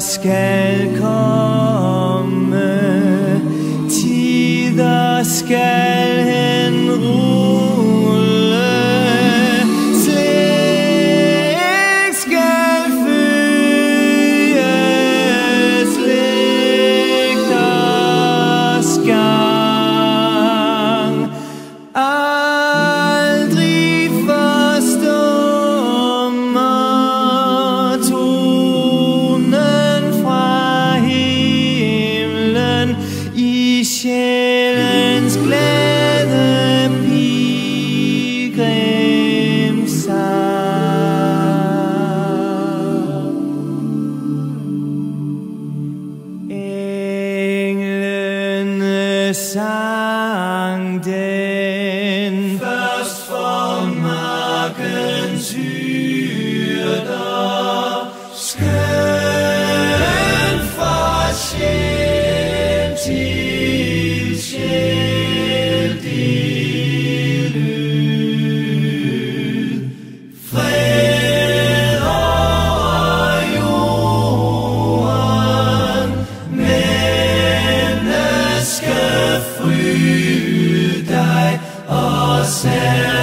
skal komme, tider skal henrulle, i sjælens glade pilgrimssang. Englene sang den først for markens hyrder, og selv